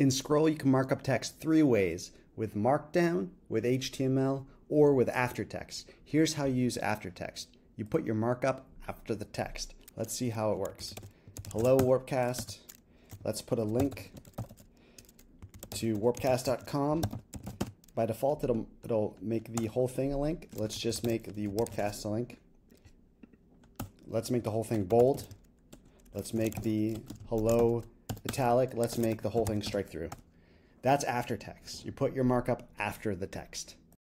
In Scroll, you can mark up text three ways with Markdown, with HTML, or with Aftertext. Here's how you use Aftertext you put your markup after the text. Let's see how it works. Hello, Warpcast. Let's put a link to warpcast.com. By default, it'll, it'll make the whole thing a link. Let's just make the Warpcast a link. Let's make the whole thing bold. Let's make the hello italic. Let's make the whole thing strike through. That's Aftertext. You put your markup after the text.